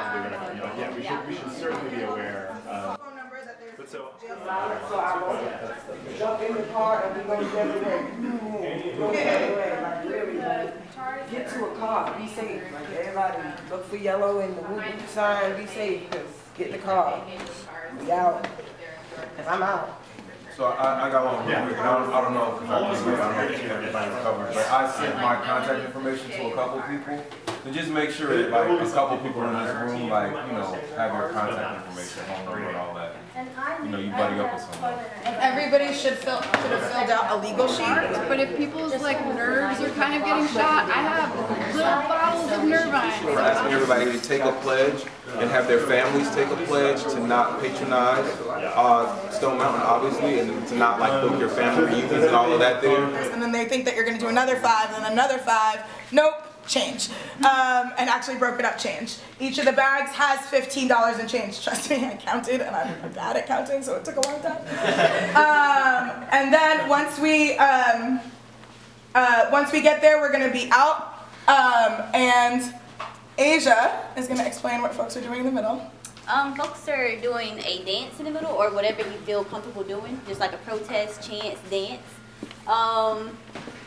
whatever. You know, yeah, we should we should certainly be aware. Uh, but so. Jump in the car and we go to get way. The other get to a car. Be safe. Like everybody, look for yellow in the movie sign. Be safe. Cause get in the car. Be out. If I'm out. So I, I got one real quick, I don't, I don't know if I can, I don't know if everybody was covered, but I sent my contact information to a couple people, and just make sure that like a couple people in this room, like, you know, have your contact information, phone number and all that. You know, you buddy up with someone. Everybody should fill, should have filled out a legal sheet. But if people's like nerves are kind of getting shot, I have little bottles of Nervine. We're asking everybody to take a pledge and have their families take a pledge to not patronize uh, Stone Mountain, obviously, and to not like book your family reunions and all of that there. And then they think that you're gonna do another five, and then another five. Nope, change. Um, and actually broke it up change. Each of the bags has $15 in change. Trust me, I counted, and I'm bad at counting, so it took a long time. Um, and then once we, um, uh, once we get there, we're gonna be out, um, and Asia is gonna explain what folks are doing in the middle. Um, folks are doing a dance in the middle or whatever you feel comfortable doing, just like a protest, chance, dance. Um,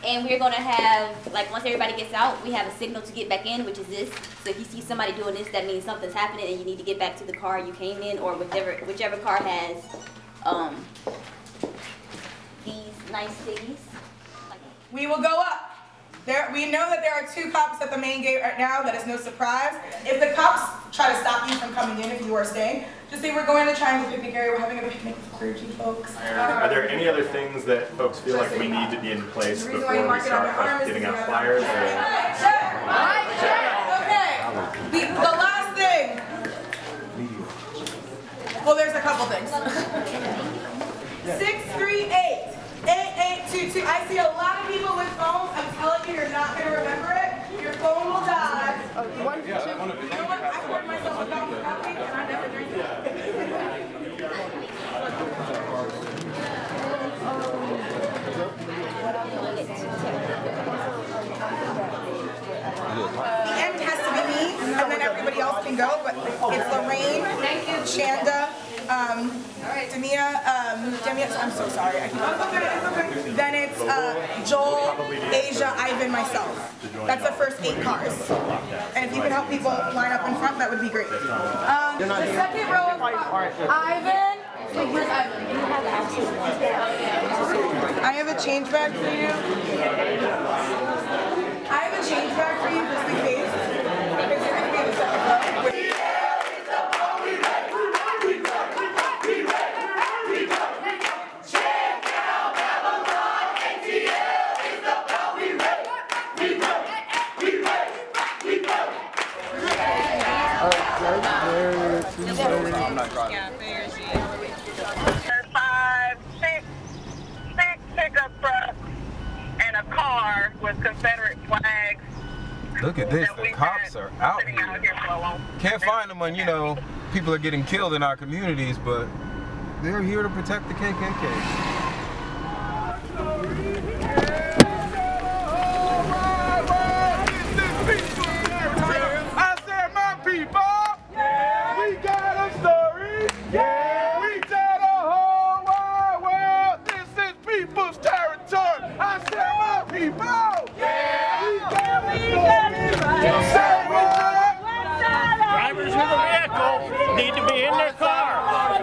and we're gonna have, like, once everybody gets out, we have a signal to get back in, which is this. So if you see somebody doing this, that means something's happening and you need to get back to the car you came in or whichever, whichever car has, um, these nice things. We will go up. There, we know that there are two cops at the main gate right now. That is no surprise. If the cops try to stop you from coming in if you are staying, just say we're going to Triangle Picnic Area. We're having a picnic with clergy folks. are there any other things that folks feel like we need to be in place The reason why you before we mark it on start your arm like giving out flyers? Or... Check. Okay. The, the last thing. Well, there's a couple things. Six three eight eight eight two two. I see a lot of people with phones. I'm telling you, you're not gonna remember it. Your phone will die. One, two. You know what? I poured myself a of coffee and I never drink it. The end has to be me, and then everybody else can go, but it's Lorraine, Chanda, um, Demia, um, Demia, I'm so sorry. I okay. Then it's uh, Joel, Asia, Ivan, myself. That's the first eight cars. And if you could help people line up in front, that would be great. Um, the second row, Ivan. Ivan? I have a change bag for you. I have a change bag for you just in case. Because you're gonna be in the second row. I'm not driving. five, six, six pickup trucks and a car with Confederate flags. Look at this, the cops are out sitting out here. here for a long Can't find them when, you know, people are getting killed in our communities, but they're here to protect the KKK. I said, my people, we got a story. We tell the whole wide world this is people's territory. I said, my people, we got a story. Say what? Drivers of the vehicle need to be in their car.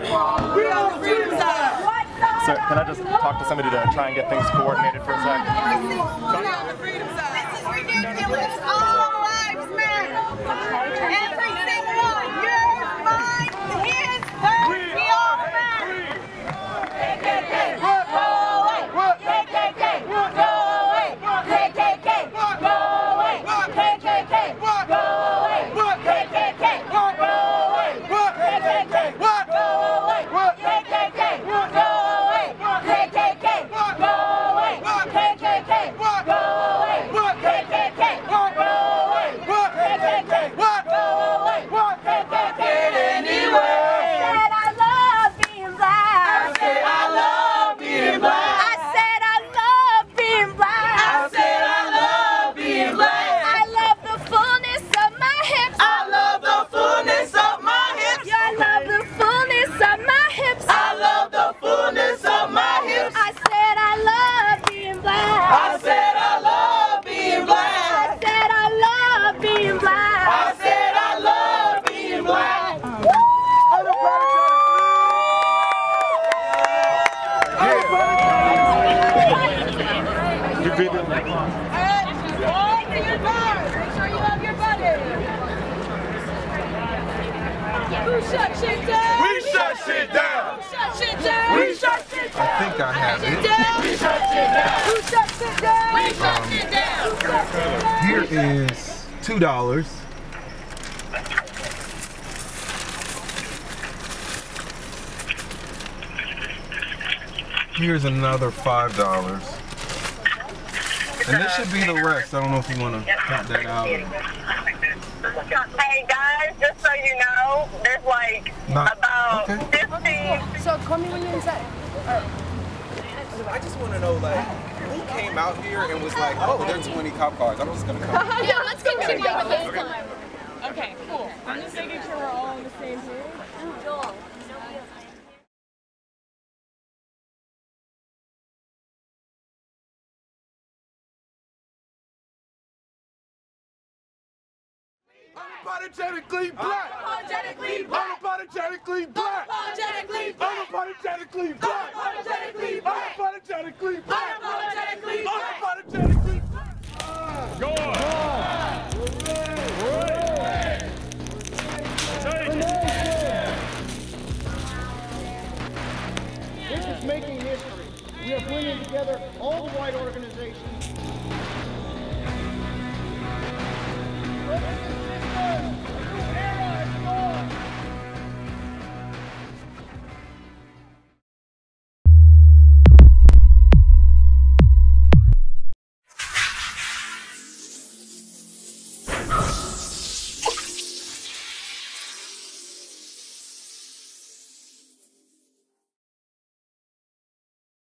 We on the freedom side. So can I just talk to somebody to try and get things coordinated for a sec? You beat it. Boys, for your bar. Make sure you your buddy. Who shut shit down? We shut shit down. Who shut shit down? We shut shit down. I think I have it. We shut shit down. Shut shit down? We shut shit down. Here is two dollars. Here's another five dollars. And this should be the rest. I don't know if you want to cut that out. Hey guys, just so you know, there's like Not- about okay. 50 So call me when you're inside. I just want to know, like, who came out here and was like, oh, there's 20 cop cars. I'm just gonna come. yeah, let's continue with this time. Okay, cool. I'm just making sure we're all on the same page. Unapologetically black. Unapologetically black. Unapologetically black. Unapologetically black. Unapologetically black. Unapologetically black. Unapologetically black. Unapologetically black. Unapologetically black. Go on. This is making history. We are bringing together all the white organizations. Yeah.